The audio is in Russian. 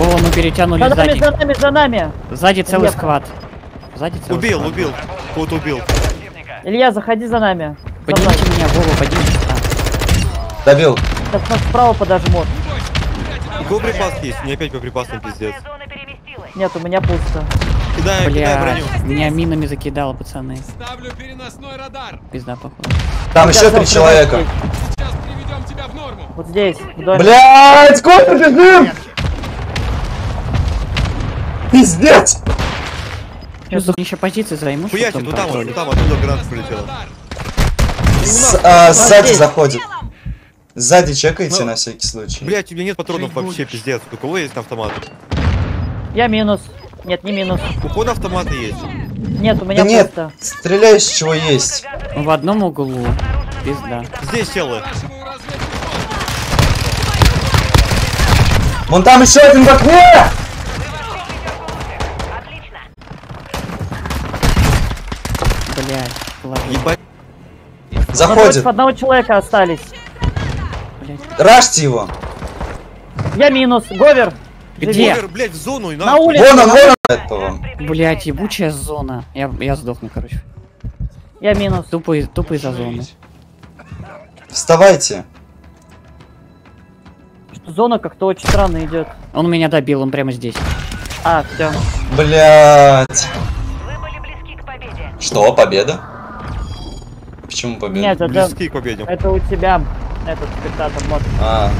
Вова, мы перетянули За нами, сзади. за нами, за нами. Сзади целый Илья. сквад. Сзади целый Убил, сквад. убил. Кого-то убил. Илья, заходи за нами. Поднимите меня, Вова, поднимите. Добил. Сейчас нас справа подожмут. У кого припас есть? Мне опять по припасам пиздец. Нет, у меня пусто. Кидай, кидай Бля, броню. меня минами закидало, пацаны. Ставлю переносной радар. Пизда, походу. Там еще три человека. здесь. Сейчас приведем тебя в норму. Вот здесь, в доме. Блять, сколько бежим? Пиздец! Сейчас еще позиции займу, чтобы Хуяси, там ну там, ну там оттуда гранат прилетела. С- а, сзади заходит. Сзади чекайте Ну, на всякий случай. Блять, у меня нет патронов вообще, пиздец. У кого есть автомат? Я минус. Нет, не минус. У кого автоматы есть? Нет, у меня Да нет, пусто. стреляй с чего есть. В одном углу. Пизда. Здесь разведку. Вон там еще один в окне! Блять, положи, Ебать. Заходит. Одного человека остались. блять. Ражьте его. Я минус. Говер. Где? Овер, блять, в зону. и На улице. Вон он, вон он. Этого. Блять, ебучая зона. Я, я сдохну, короче. Я минус. Тупо, из- тупо из-за зоны. Вставайте. Зона как-то очень странно идет. Он меня добил, он прямо здесь. А, все. Блять. Что, победа? Почему победа? Нет, это, Близки к победе. это у тебя этот спектатор мод. А,